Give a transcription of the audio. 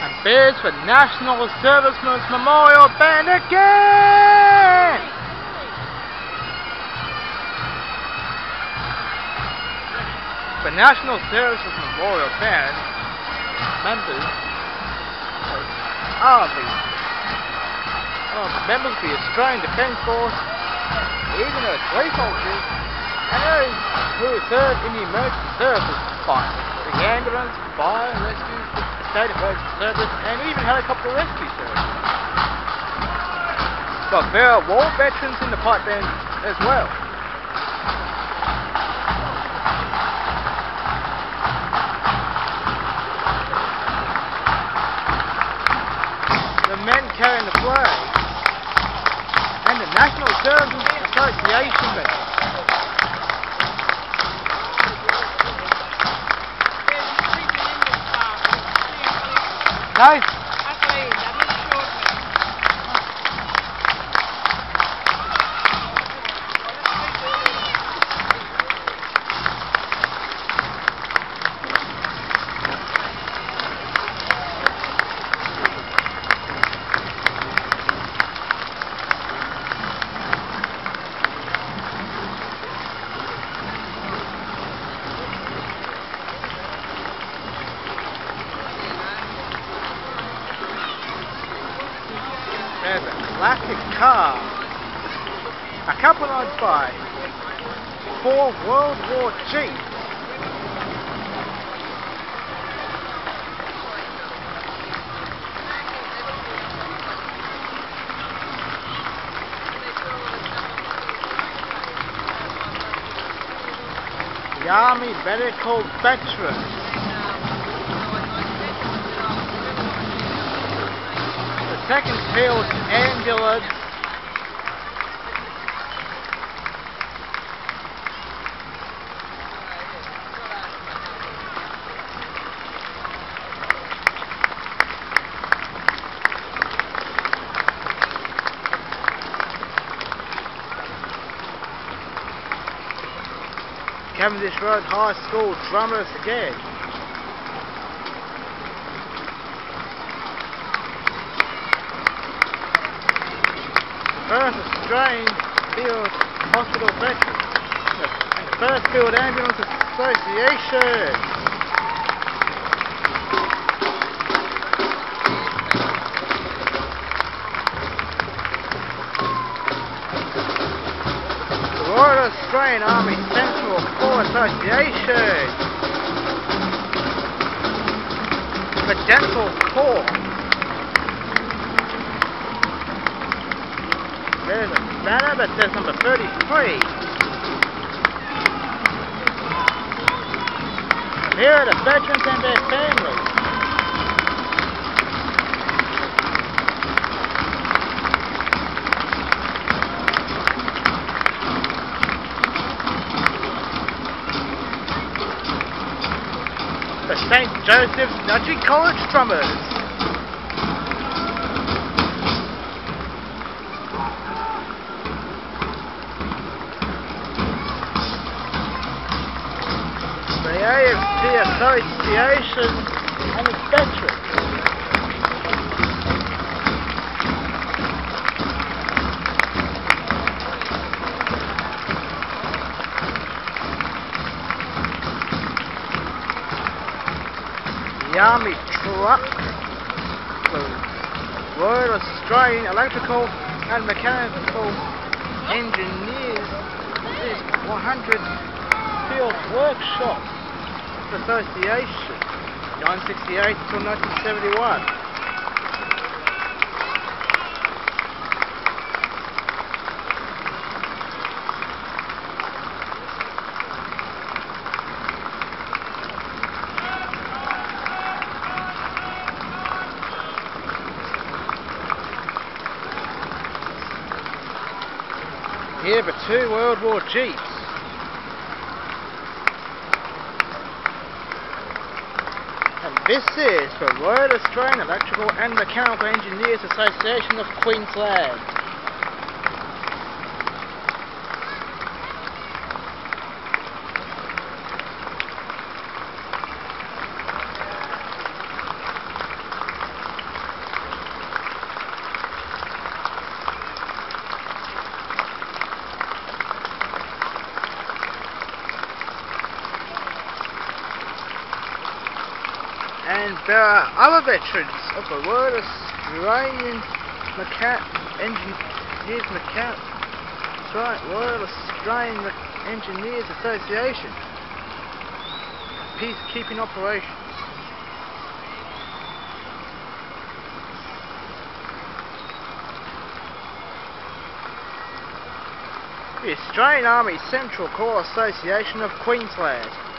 And beers for National Servicemen's Memorial Band again! The National Services Memorial Band members are the uh, members of the Australian Defence Force, even though police officers, and those who serve in the emergency services fire, the ambulance, fire, rescue, emergency service, and even helicopter rescue service. But there are war veterans in the pipe band as well. the men carrying the flag, and the National Services Association. Guys, there's a classic car. A couple odds by four World War Jeeps. The Army Medical Veterans. Second field ambulance. Cavendish Road High School drummers again. First Australian Field Hospital Veteran. And the First Field Ambulance Association. Royal Australian Army Dental Corps Association. The Dental Corps. There's a banner that says number 33. And here are the veterans and their families. The St. Joseph's Nudgee College Drummers. AFC Association and its. The Army Truck, the Royal Australian Electrical and Mechanical Engineers is 100 Field Workshop Association, 1968 till 1971. Here for two World War Jeeps. And this is the Royal Australian Electrical and Mechanical Engineers Association of Queensland. And there are other veterans of the Royal Australian Mechan Engineers Mechan that's right, Royal Australian Engineers Association. Peacekeeping operations. The Australian Army Dental Corps Association of Queensland.